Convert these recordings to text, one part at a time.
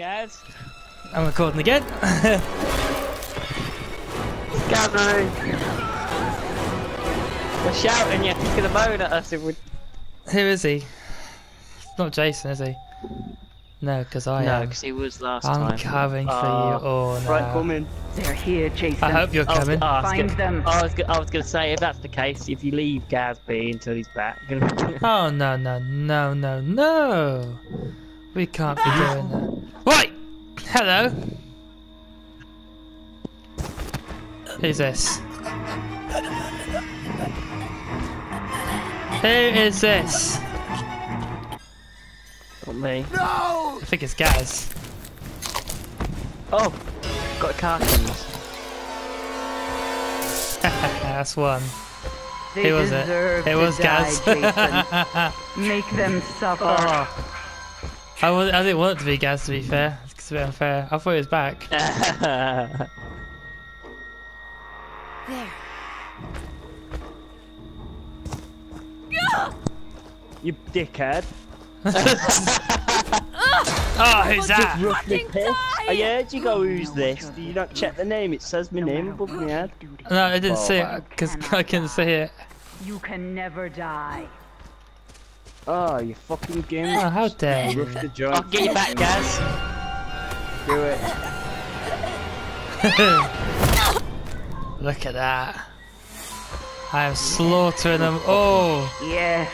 Gaz. I'm recording again. Gary. We're shouting you. He's gonna moan at us if we. Who is he? It's not Jason, is he? No, because I No, am. because he was last I'm time. coming for Oh, you. Oh no. Right, come in. They're here, Jason. I hope you're I was, coming. I was Find gonna, them. I was, I was gonna say if that's the case, if you leave Gaz be until he's back. Oh no no no no no! We can't be ah. doing that. Right. Hello. Who's this? Who is this? Not me. No! I think it's Gaz. Oh, got a car keys. That's one. They Who was it? It was Gaz. Make them suffer. Oh. I, was, I didn't want it to be Gaz to be fair. It's a bit unfair. I thought he was back. there. You dickhead. Oh, who's that? Rough me piss. I heard oh, you go, who's this? Do you not check the name? It says my name above my head. No, I didn't oh, see Oh. it because I couldn't see it. You can never die. Oh, you fucking game. Oh, how dare you. The joint. I'll get you back, guys. Do it. Look at that. I am slaughtering them all. Yes.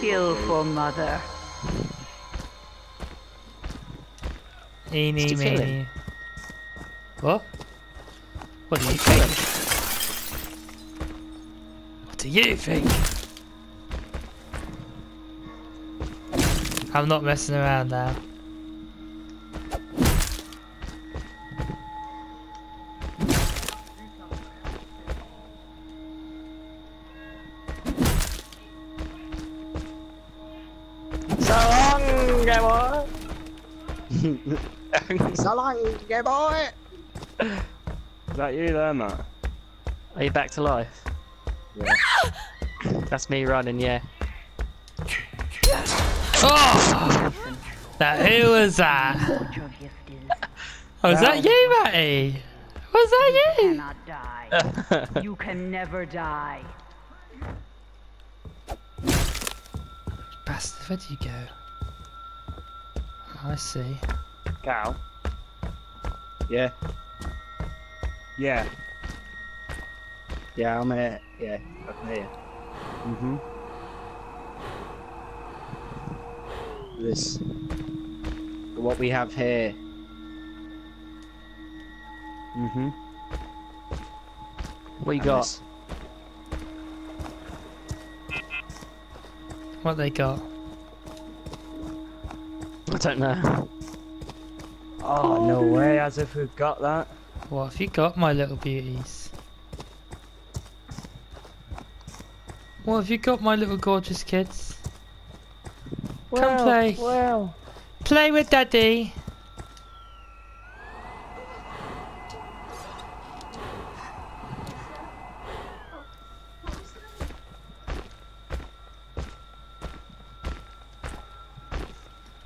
Kill for mother. Eeny, meeny. What? What do you think? What do you think? I'm not messing around now. So long, go on. So long, go boy. Is that you there, Matt? Are you back to life? Yeah. That's me running, yeah. Oh! Now, who was that? What your gift is. Oh, was that you, Matty? Was that you? Cannot die. You can never die. Bastard, where do you go? Oh, I see. Cow. Yeah. Yeah. Yeah, I'm here. Yeah, I'm here. Mhm. This. What we have here. Mhm. What you And got? this. What they got? I don't know. Oh no way! As if we've got that. What have you got, my little beauties? What have you got, my little gorgeous kids? Come play. Well. Play with daddy.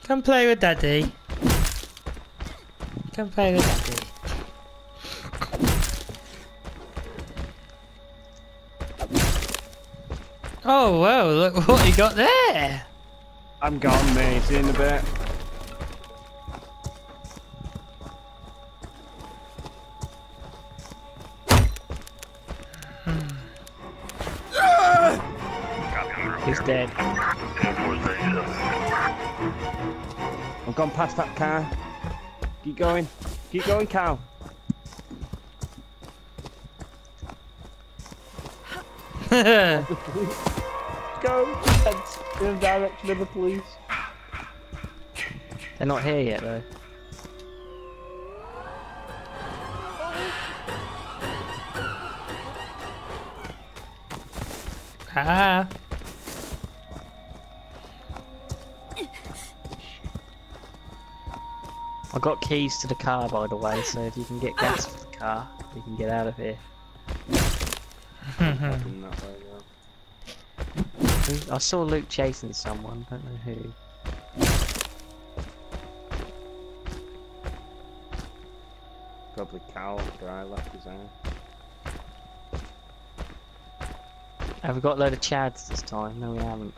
Come play with daddy. Come play with daddy. Oh, well, look what you got there. I'm gone, mate. See you in a bit. He's dead. I've gone past that car. Keep going. Keep going, Cal. Go. Head in the direction of the police. They're not here yet, though. ah. I got keys to the car, by the way, so if you can get gas for the car, we can get out of here. I saw Luke chasing someone, don't know who. Probably Cal, the guy left his own. Have we got a load of Chads this time? No we haven't.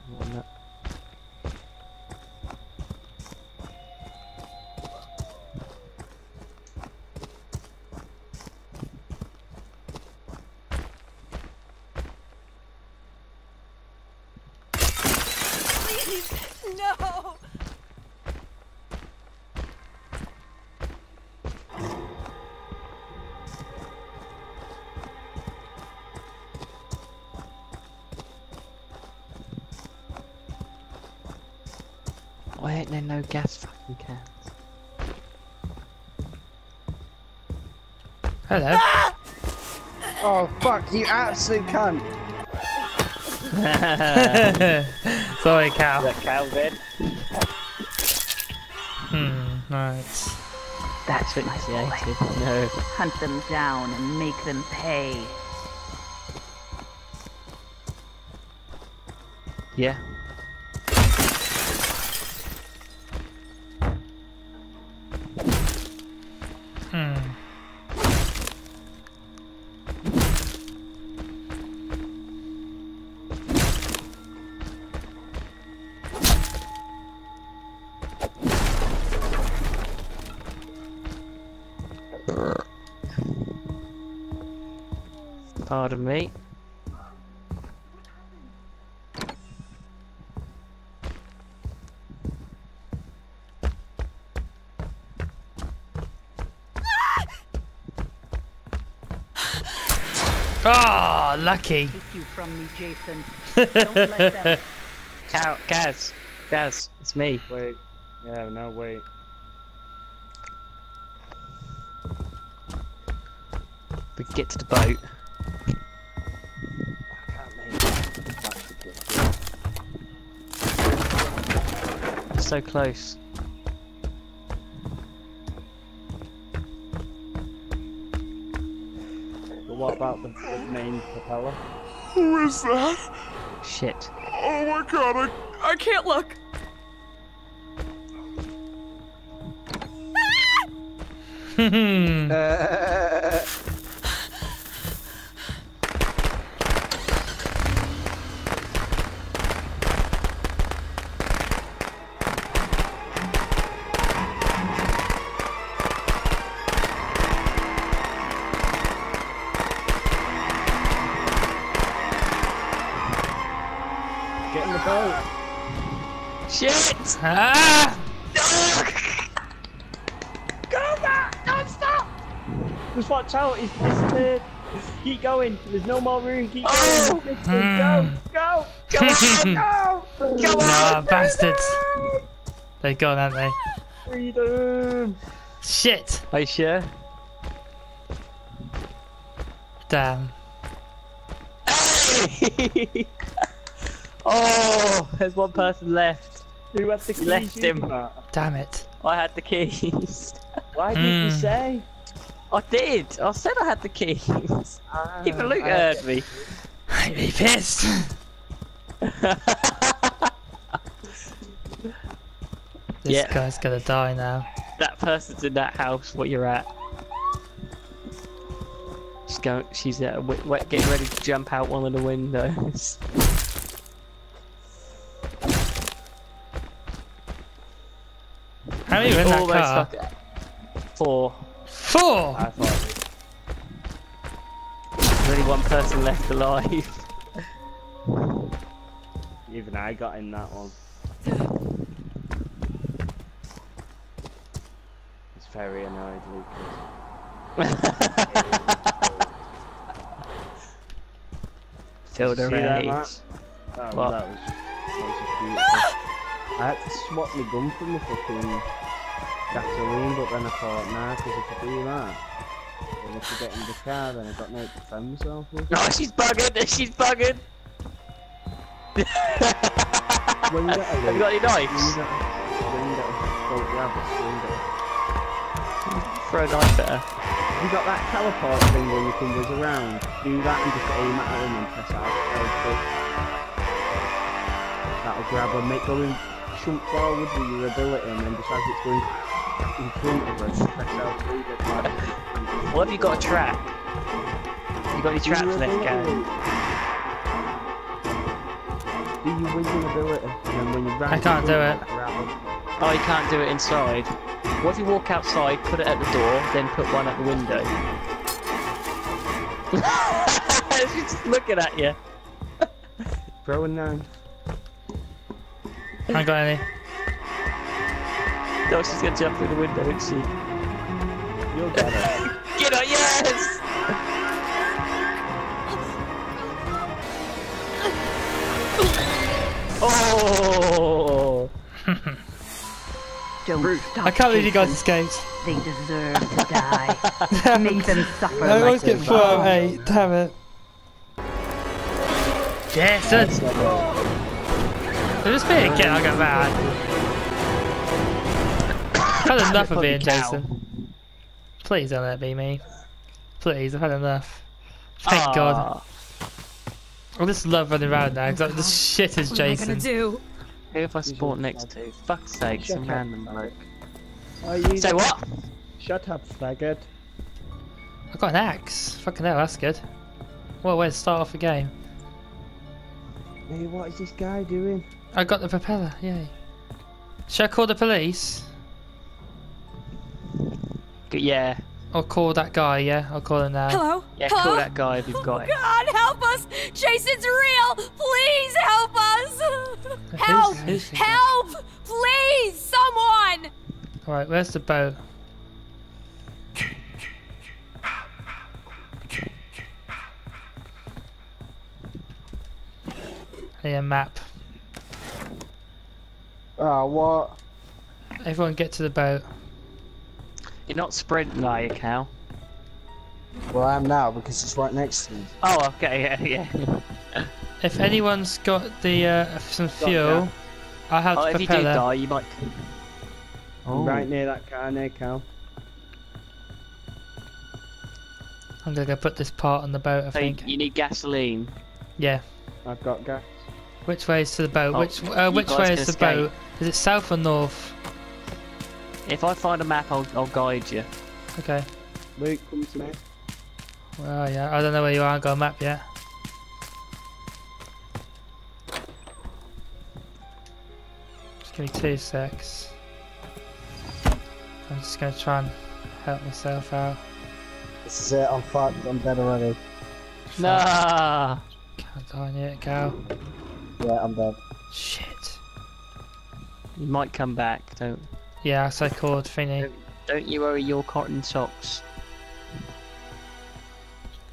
Ain't there no gas fucking cans? Hello. Oh fuck, you absolute cunt! Sorry, Cal. that Calvin? Hmm, nice. That's what Asphyxiated. boy. No. Hunt them down and make them pay. Yeah. Pardon me. Oh, lucky. Take you from me, Jason. Don't let them. Gaz, Gaz, it's me. Wait. Yeah, no, wait. We get to the boat. So close. But what about the, the main propeller? Who is that? Shit. Oh my god, I, I can't look. Hmm. Get Shit! stop! Just watch out, he's disappeared! Keep going, there's no more room, keep Oh! going! Hmm. Go! Come on! Go! Come Nah, on! bastards. They're gone, aren't they? Freedom! Shit. Are you sure? Damn. oh, there's one person left. Who had the keys? left him. got? Damn it. I had the keys. Why didn't you Hmm. say? I did. I said I had the keys. Even Luke I- heard me. I'd be pissed. This Yeah. guy's gonna die now. that person's in that house. What you're at? She's going. She's uh, w- w- getting ready to jump out one of the windows. How many were in that car? fuck- Four. Four! I thought There's only one person left alive. even I got in that one. It's very annoyed, Lucas. Feel the rage. That, oh, What? that was, that was. I had to swap my gun from the fucking gasoline, but then I thought, nah, because if I do that, then if I get in the car, then I've got no to defend myself with. No, she's bugging. She's bugging. When you get a Have you got any When you knives? get a, when you get a boat rabbit, swing it. Throw a knife at her. You got that teleport thing where you can whiz around? Do that and just aim at them and press out. That'll grab her, make her in, jump forward with your ability and then just as it's going in front of us. Press L3, there's like- What have you got a trap? You got any traps left, Gary? Do you win your ability? And when you ram I can't do it. rattle- Oh, you can't do it inside. What if you walk outside, put it at the door, then put one at the window? She's just looking at you. Throw a nine. I ain't got any. No, she's gonna jump through the window, isn't she? You'll get her. Get her, yes! Oh! Don't stop. I can't believe you guys escaped. They deserve to die. Make them suffer I always like get they four out of eight. Damn it. Jason! If it's me again, I'll get mad. I've had enough of being Jason. Please don't let it be me. Please, I've had enough. Thank God. Ah, I just love running around now because this shit is Jason. What am I gonna do? Who have I spawned next to? Fuck's sake, some up. random bloke. Oh, you Say what? Shut up, faggot. I've got an axe. Fucking hell, that's good. What a way to start off a game. Hey, what is this guy doing? I got the propeller, yay. Should I call the police? G- I'll call that guy, yeah? I'll call him now. Hello? yeah, Hello? call that guy if you've got it. Oh, God, help us! Jason's real! Please help us! Help! who's- Help! Please! Someone! Alright, where's the boat? Hey, a map. Oh, what? Everyone get to the boat. You're not sprinting, are you, Cal? Well, I am now because it's right next to me. Oh, okay, yeah, yeah. If anyone's got the uh, some fuel. I'll have Oh, the if you do propeller. die, you might. Oh, Right near that car, near Cal. I'm gonna go put this part on the boat, I So think. you need gasoline. Yeah. I've got gas. Which way is to the boat? Oh, which uh, which way is the escape. boat? Is it south or north? If I find a map, I'll, I'll guide you. Okay. Luke, come to me. Well, yeah. I don't know where you are. I ain't got a map yet. Just give me two secs. I'm just gonna try and help myself out. This is it, I'm fucked, I'm dead already. Nah. Can't die yet, Cal. Yeah, I'm dead. Shit. You might come back. Don't Yeah, so I called thingy. don't you worry your cotton socks.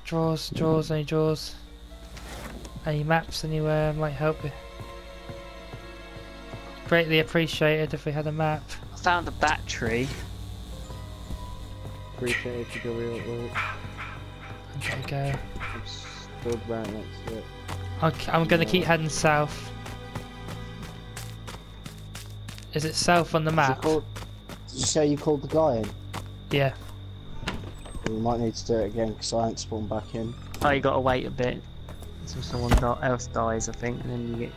Drawers, drawers, any drawers? Any maps anywhere might help you. Greatly appreciated if we had a map. I found a battery. Appreciate it if you go real Luke. Okay, go. I'm stood right next to it. Okay, I'm gonna keep heading south. Is it south on the map? Did you say you called the guy in? Yeah. We might need to do it again because I ain't spawned back in. Oh, you gotta wait a bit until someone else dies, I think, and then you get.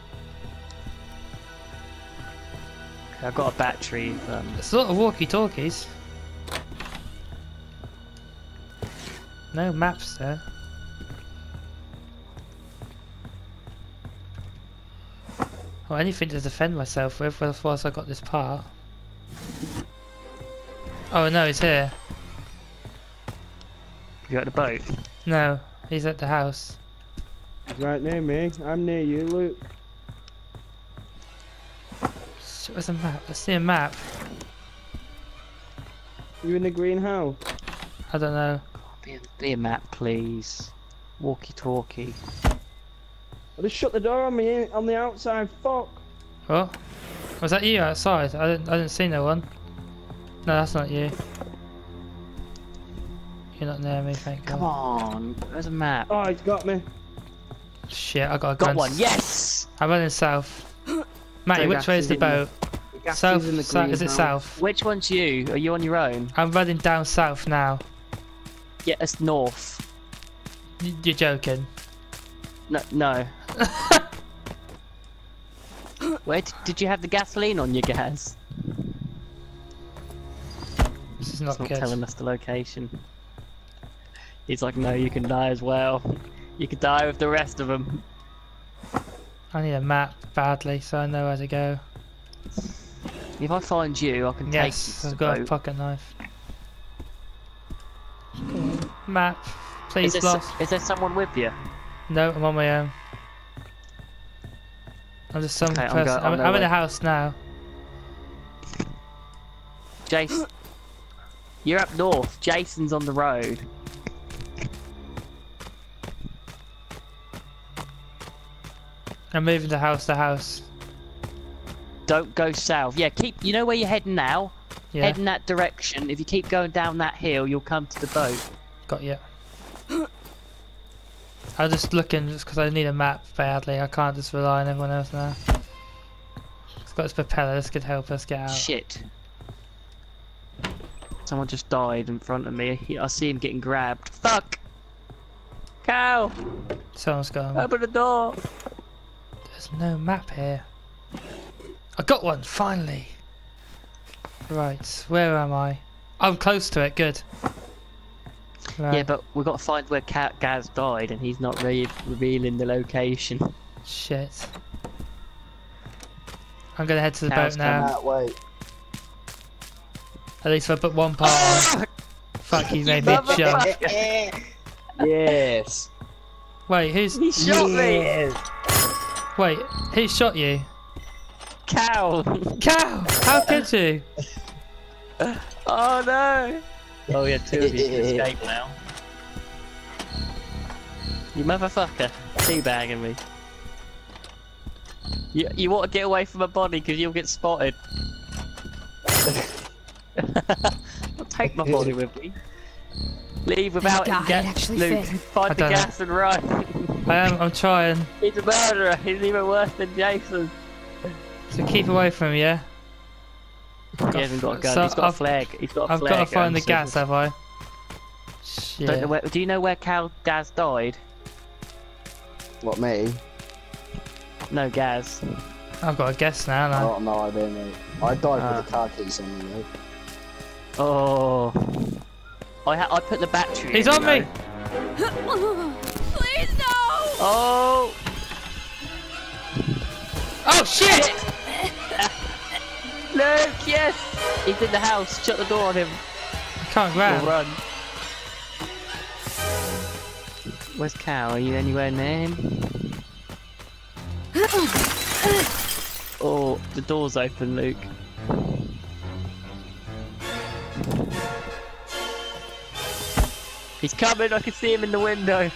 Okay, I've got a battery. if, Um, There's a lot of walkie-talkies. No maps there. Well, anything to defend myself with whilst whilst I got this part. Oh no, he's here. you got the boat. No, he's at the house. He's right near me. I'm near you, Luke. S- Where's the map? Let's see a map. You in the greenhouse? I don't know. Be a, be a map, please. Walkie-talkie. I just shut the door on me on the outside. Fuck. What? Was that you outside? I didn't. I didn't see no one. No, that's not you. You're not near me, thank Come God. on, there's a map. Oh, he's got me. Shit, I got a Got gun. one. Yes. I'm running south. Matty, So which gas way is is the boat? The South. is in the sou- is it greenhouse. south? Which one's you? Are you on your own? I'm running down south now. Yeah, it's north. Y- You're joking. No, no. Where did, did you have the gasoline on your gas? This is not It's not good. telling us the location. He's like, no, you can die as well. You could die with the rest of them. I need a map badly so I know where to go. If I find you, I can Yes, take you Yes, I've got the a boat. pocket knife. Map, please, Is there, lost. is there someone with you? No, I'm on my own. I'm just some Okay, I'm person. go- I'm, I'm I'm in the house now. Jason, you're up north. Jason's on the road. I'm moving to house to house. Don't go south. Yeah, keep. You know where you're heading now. Yeah, Head in that direction. If you keep going down that hill, you'll come to the boat. got you. I was just looking just because I need a map badly. I can't just rely on everyone else now. It's got its propeller. This could help us get out. Shit. Someone just died in front of me. I see him getting grabbed. Fuck! Cow! Someone's gone. Open the door! There's no map here. I got one, finally. Right, where am I? I'm close to it, good. Right, Yeah, but we've got to find where Ca Gaz died, and he's not re revealing the location. shit. I'm gonna head to the Cow's boat now. That way. At least if I put one part on. Fuck, he made me jump. yes. Wait, who's... He shot me! Wait, who shot you? Cow! Cow! How could you? oh no! Oh yeah, two of you can escape now. You motherfucker, teabagging me. You, you want to get away from my body because you'll get spotted. I'll take my body with me. Leave without guy it. Get, actually Luke, fit. find I the don't know. gas and run. I am, I'm trying. He's a murderer. He's even worse than Jason. So keep away from me, yeah? He hasn't got a gun. So He's got a I've- flag. He's got a I've flag. got to find um, the so- gas, have I? Don't know Shit. where, do you know where Cal Daz died? What, me? No, Gaz. I've got a guess now, I no? got no idea, mate. I died Ah. with the car keys on me, mate. Oh. I ha- I put the battery. He's in, on me! know. Please no! Oh. Oh shit! Luke, yes. He's in the house. Shut the door on him. I can't We'll run. Where's Cal? Are you anywhere near him? oh, the door's open, Luke. He's coming, I can see him in the window.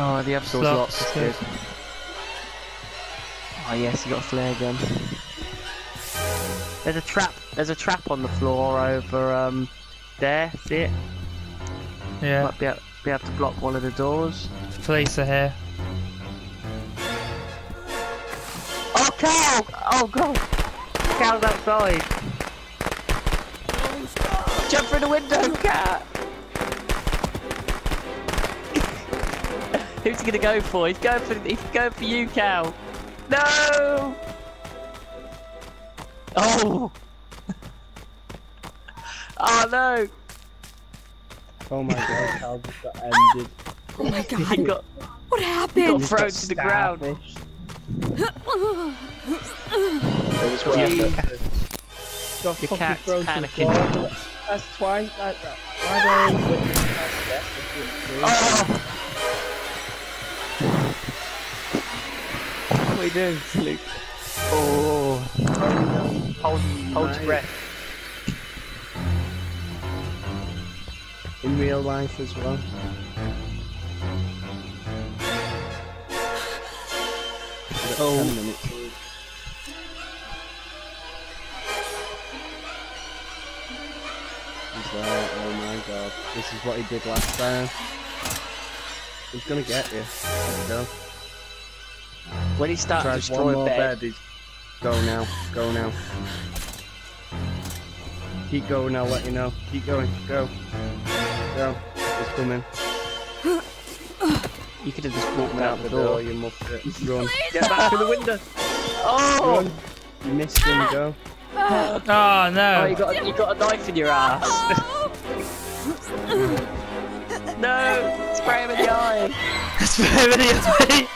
Oh, the other door's Locked, Oh yes, you got a flare gun. There's a trap. There's a trap on the floor over um there. See it? Yeah, Might be able, be able to block one of the doors. police are here. Oh, cow! Oh god! Cow's outside. Jump through the window, cat! Who's he gonna go for? He's going for. He's going for you, cow. No! Oh! oh no! Oh my god, Cal just got ended. Oh my He god, got, what he got thrown to the ground. It was worth it. Your cat's thrown to the panicking. That's twice like that. Why do I always witness that death if it's Oh! What are you doing, Luke? Oh! Hold, hold your breath. In real life as well. Oh. 10 minutes. There, oh my god. This is what he did last time. He's gonna get you. There we go. When he starts to Tries one destroy a more bed, bed. Go now, go now. Keep going, I'll let you know. Keep going, go. Go. It's coming. you could have just walked Come out out the the door. door, you muppet. Run. Get back to the window. Oh! Run. You missed him, go. Oh Oh, no! Oh, you got you got a knife in your ass. no, spray him in the eye. It's very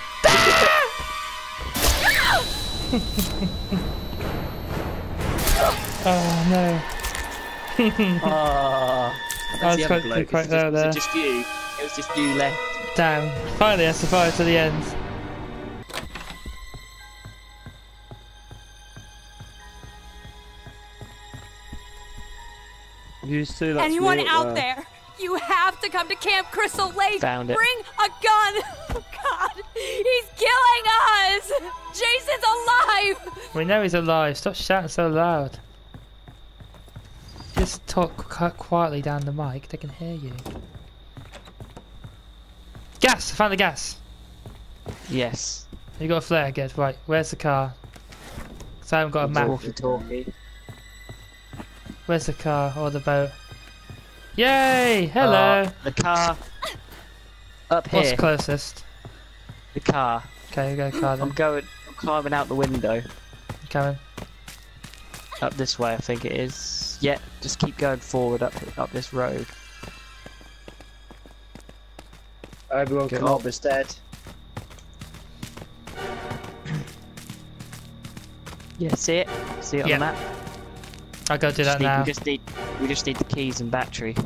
Oh no! Oh, I was the quite- other bloke. quite Is it just, was there. it just you? It was just you left. Damn! Finally, I survived to the end. You two, that's Anyone me up out uh, there? You have to come to Camp Crystal Lake. Found it. Bring a gun. God, he's killing us. Jason's alive. We know he's alive. Stop shouting so loud. Just talk qu- quietly down the mic. They can hear you. Gas! I found the gas. Yes. You got a flare, good. Right, where's the car? 'Cause I haven't got a map. Walkie-talkie. Where's the car or the boat? Yay! Hello. Uh, the car. Up here. What's closest? The car. Okay, go car I'm going. I'm climbing out the window. Coming. Up this way, I think it is. Yeah, just keep going forward up up this road. Everyone Good come luck. up instead. Yeah, see it? See it on Yeah. the map? I'll go do Just that need- now. We just need we just need the keys and battery.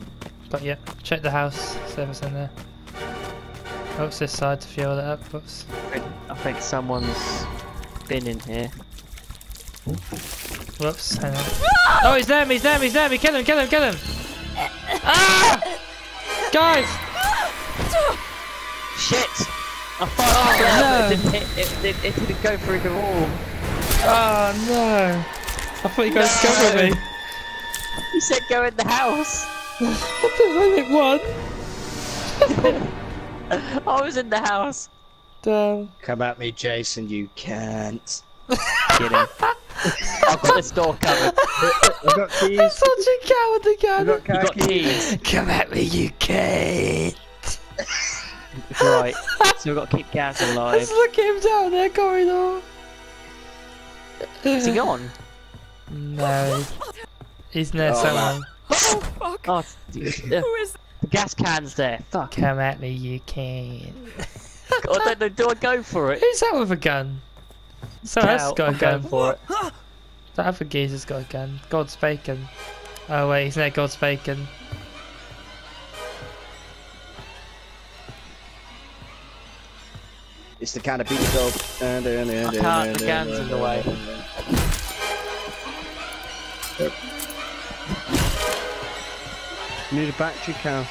But yeah, check the house. See if it's in there. Oops, this side to fuel it up. Whoops. I think someone's been in here. Whoops. Hang on. Oh, he's there! He's there! He's there! Kill him! Kill him! Kill him! Ah! Guys! Shit! I fired no. oh, it, didn't hit, it, it, it didn't go through the wall. Oh no! I thought you guys No. covered me. You said go in the house. There's only one. I was in the house. Damn. Come at me, Jason, you can't. Get him. I've got this door covered. I've got keys. Such a coward I've again. got You car got keys. keys. Come at me, you can't. Right. So we've got to keep Gaz alive. Let's look him down there, corridor. Is he gone? No. He's near Oh, someone. Oh, fuck. Oh, Who is the gas can's there. Fuck. Come at me, you can't. I don't know. Do I go for it? Who's that with a gun? Someone else has got a I'm going gun. for it. That other geezer's got a gun. God's bacon. Oh wait, he's near God's bacon. It's the kind of beat dog. I can't, the gun's in the way. Need a battery car.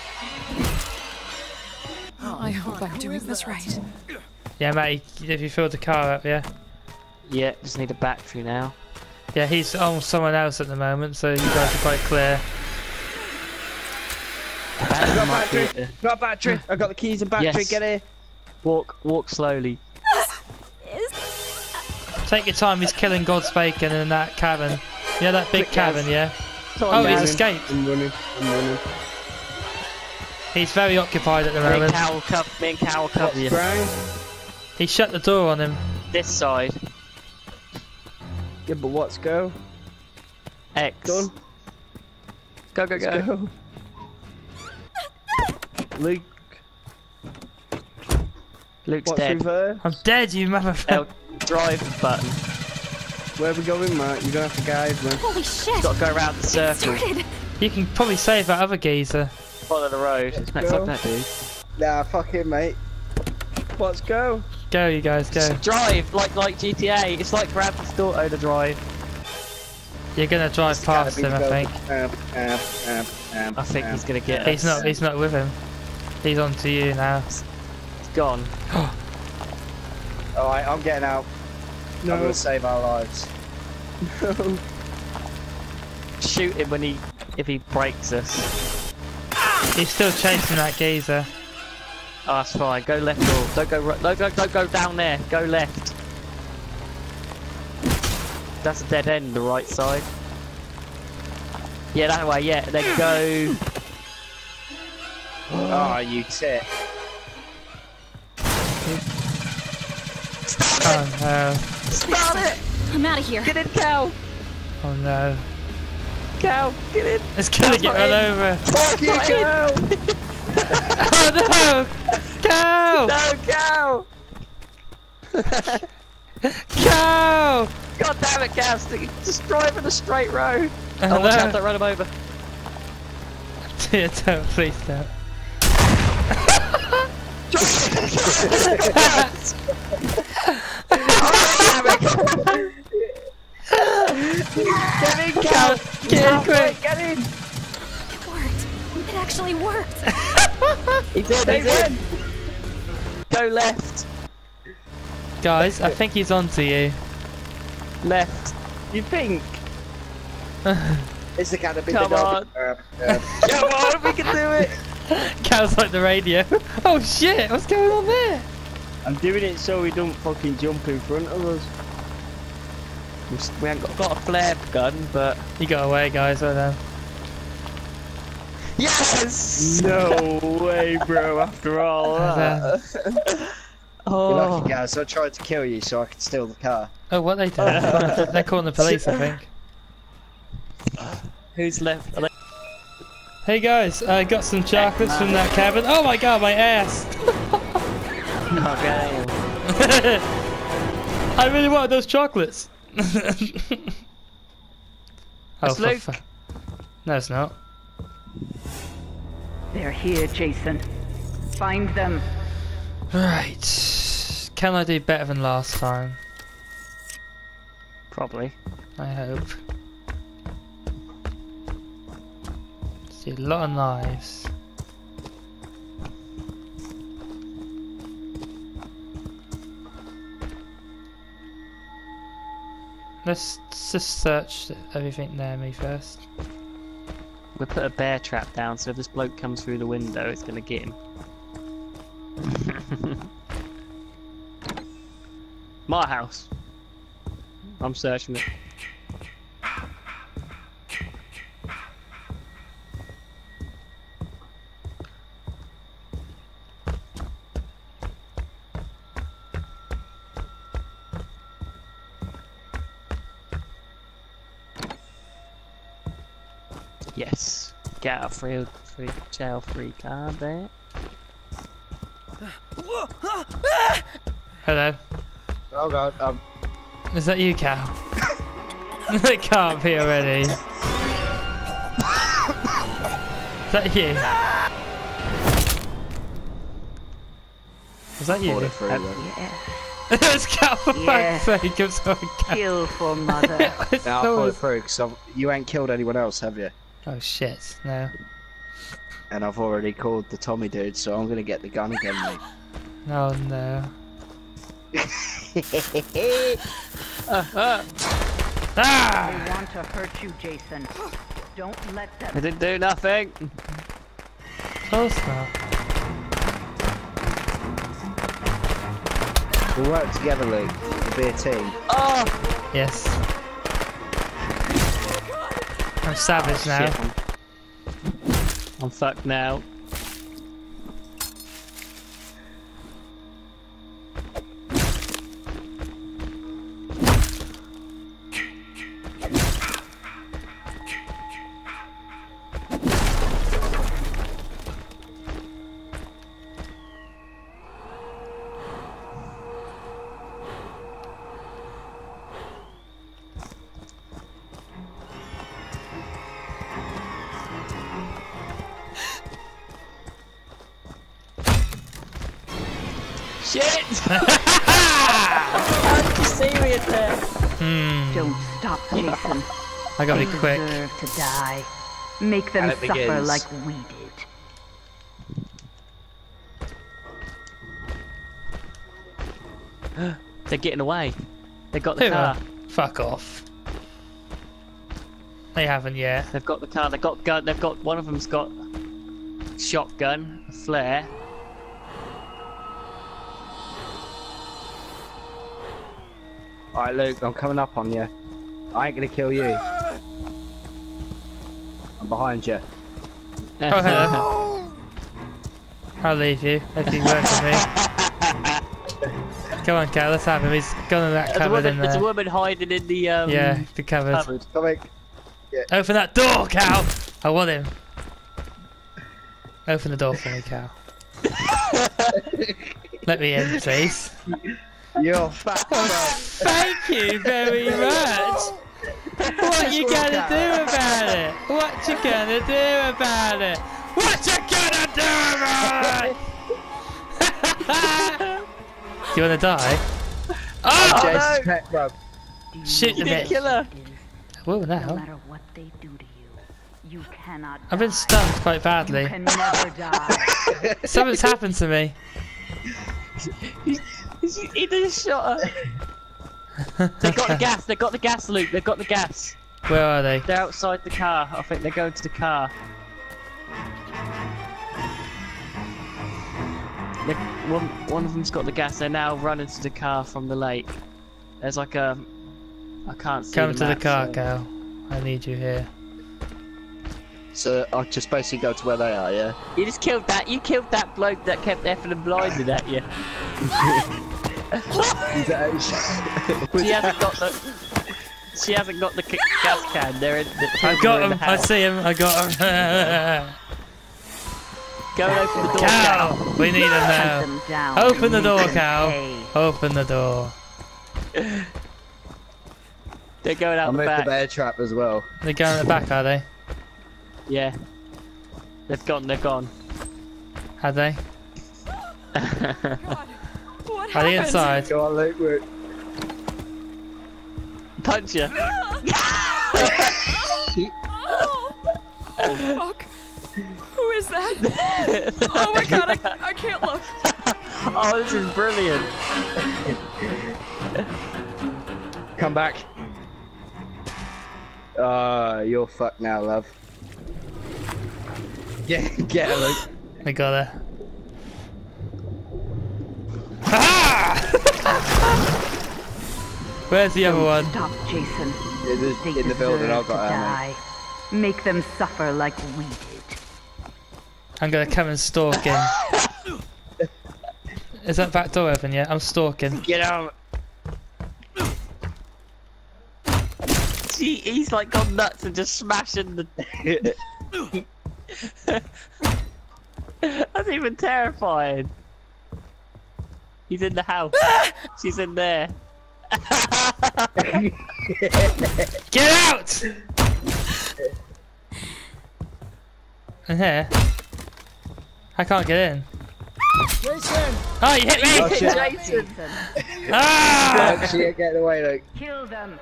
I hope I'm doing this right. Yeah, mate, if you filled the car up, yeah? Yeah, just need a battery now. Yeah, he's on someone else at the moment, so you guys are quite clear. Battery got battery. Got a battery. I've got the keys and battery. Yes. Get here. Walk, walk slowly. Take your time, he's killing God's bacon in that cabin. Yeah, that big Quick, Gaz. cabin, yeah? Come Oh, he's escaped. I'm running. I'm running. He's very occupied at the Me and moment. Cal will cover, me and Cal will cover He shut the door on him. This side. Yeah, but what's go? X. Done. Go, go, Let's go. go. Luke, Luke's what's dead. reverse? I'm dead, you motherfucker. L drive button. Where are we going, Matt? You're gonna have to guide me. Holy shit. Got to go around the circle. You can probably save that other geezer. Follow the road. No, go. fuck that dude. Nah, fuck him, mate. Let's go. Go, you guys, go. Just drive like like GTA. It's like Grand Theft Auto to drive. You're gonna drive past him, I think. Um, um, um, um, I think um, he's gonna get He's us. not. He's not with him. He's on to you now. He's gone. Alright, I'm getting out. I'm gonna save our lives. Shoot him when he if he breaks us. He's still chasing that geezer. Oh, that's fine. Go left or don't go right. No, go don't go down there. Go left. That's a dead end. The right side. Yeah, that way. Yeah, then go. Ah, oh, you tit. Oh no. Start it. I'm out of here. Get in, Cal. Oh no. Cow, get in. It's gonna get run over. Fuck you, cow! Oh no! Cow! No, cow. Cow! God damn it, cow. Stick- Just drive in a straight road. Oh, Oh, watch out, no. don't run him over. Dear, don't, please don't. Get in, cow. Get in quick! Get in. It worked. It actually worked. He's in, he's in. Go left. Guys, I think he's onto you. Left. You think? it's the cat a bit Come on. Come on, we can do it. Cow's like the radio. Oh shit, what's going on there? I'm doing it so he don't fucking jump in front of us. We s- We haven't got, got a flare gun, but You got away, guys, well done. yes. No way, bro. After all Well that. done. You're Oh, lucky, guys. I tried to kill you so I could steal the car. Oh, what they doing? They're calling the police, I think. who's left? Are they- Hey guys, I got some chocolates from that cabin. Oh my god, my ass! Okay. I really want those chocolates. oh, It's for Luke. No, it's not. They're here, Jason. Find them. Right. Can I do better than last time? Probably. I hope. See a lot of knives. Let's just search everything near me first. We'll put a bear trap down so if this bloke comes through the window, it's gonna get him. My house. I'm searching it. Yes. Get a free, free jail free card there. Hello. Oh god, um, Is that you, Cal? it can't be already. Is that you? Is that you? pulled it through then. Yeah. it's Cal for Yeah. fuck's sake, I'm sorry, Cal. Kill for mother. It's Now I so- pulled it through because you ain't killed anyone else, have you? Oh shit, no. And I've already called the Tommy dude, so I'm gonna get the gun again, mate. Oh no. Ah! They want to hurt you, Jason. Don't let them. I them. didn't do nothing. Close now. We'll work together, Luke. We'll be a team. Oh! Yes. I'm savage now. Shit, I'm, I'm fucked now. Hmm. Don't stop, Jason. I gotta They be quick. deserve to die. Make them suffer begins. like we did. They're getting away. They got the Who car. are? Fuck off. They haven't yet. They've got the car. They've got gun. They've got one of them's got shotgun, flare. Alright, Luke, I'm coming up on you. I ain't gonna kill you. I'm behind you. Oh, hello. I'll leave you if you work with me. Come on, Cal, let's have him. He's gone in that There's a cupboard in woman. There's a woman hiding in the um. Yeah, the cupboard. Cupboard. Coming. Open that door, Cal! I want him. Open the door for me, Cal. Let me in, please. You're fat. bro. Thank you very much. What you gonna do about it? What you gonna do about it? What you gonna do about it? do you wanna die? Oh! Jason's pet, bro. Shoot the You didn't bitch. kill her. No matter what they do to you, you cannot I've been stunned quite You badly. can never die. Something's happened to me. He he just shot her. they got the gas. They got the gas, Luke. They got the gas. Where are they? They're outside the car. I think they're going to the car. They- one, one of them's got the gas. They're now running to the car from the lake. There's like a. I can't see. Come the to the car, so- Cal. I need you here. So I just basically go to where they are, yeah? You just killed that. You killed that bloke that kept effing and blinding at you. She hasn't got the. She hasn't got the c- gas can. They're in. The, I they're got him. I see him. I got him. Go and open the door. Cal. Cal, we need him now. them down. Open the door, Cow. Open the door. They're going out I'll the move the bear trap as well. They're going at the back, are they? Yeah. They've gone. They're gone. Have they? What Are they inside? Go on, Luke. Luke. Punch you. Oh, fuck. Who is that? Oh my god, I, I can't look. oh, this is brilliant. Come back. Uh, you're fucked now, love. Get, get her, Luke. We got her. Ah! Where's the other one? Stop, Jason. In the, They in the building, deserve I've got to her. die. Make them suffer like we did. I'm gonna come and stalk him. Is that back door open yet? I'm stalking. Get out. He, he's like gone nuts and just smashing the. That's even terrifying. He's in the house. She's in there. Get out! In here? I can't get in. Jason! Oh, you hit me! Oh, shit. Jason. Ah! Actually, get away, Luke. Kill them.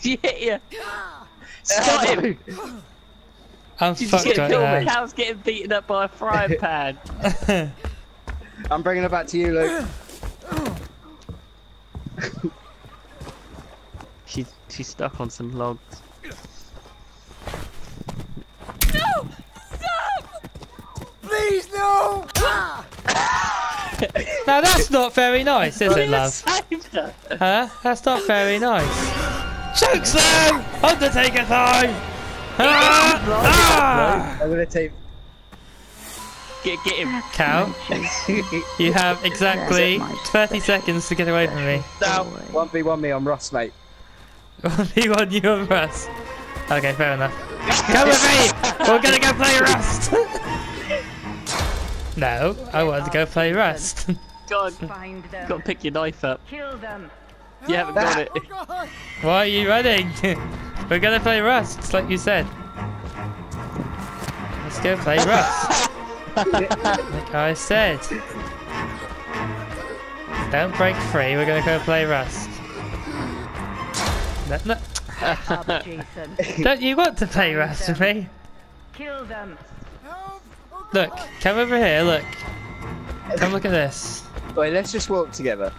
She hit you. Stop him. I'm She's fucked getting, right now. Cal's getting beaten up by a frying pan. I'm bringing her back to you, Luke. she's she's stuck on some logs. No! Stop! Please, no! Now that's not very nice, is it, love? Huh? That's not very nice. Choke slam! Undertaker time! Ah! Ah! I'm gonna take. Get get him. Cow, you have exactly 30 seconds to get away from me. Down. One v one me on Rust, mate. 1v1 you and Rust. Okay, fair enough. Come with me! We're gonna go play Rust! no, I wanted to go play Rust. Go on. Find them. Got to pick your knife up. Kill them. You haven't got it. Oh! Why are you running? We're gonna play Rust, like you said. Let's go play Rust. like I said. Don't break free, we're gonna go play Rust. No, no, don't you want to play Rust with me? Kill them. Help! Look, come over here, look. Come look at this. Wait, let's just walk together.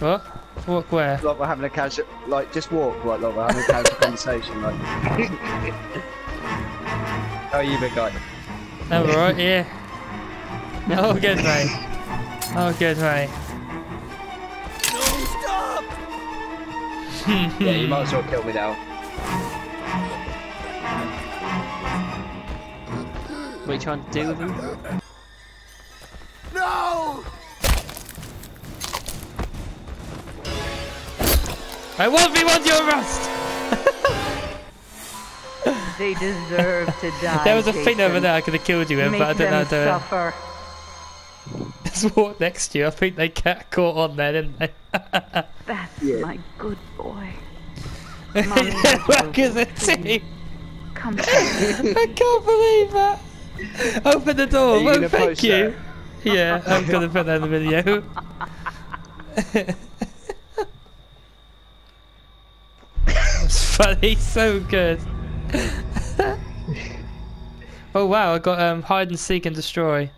What? Walk where? Like we're having a casual, like just walk, like, like we're having a casual conversation, like. How are you, big guy? Oh, right here. Oh, good, mate. Oh, good, mate. stop! Yeah, you might as well kill me now. You trying to do with him? No! I want me want your rust! They deserve to die. There was a thing over there I could have killed you in, Make but I didn't know them how to suffer. just walk next to you. I think they got caught on there, didn't they? That's Yeah. my good boy. yeah, Mommy has look you at the free. team. Come here. I can't believe that. Open the door. Are you well, thank you. Yeah, I'm gonna put that in the video. It's funny, so good. oh wow, I got um, hide and seek and destroy.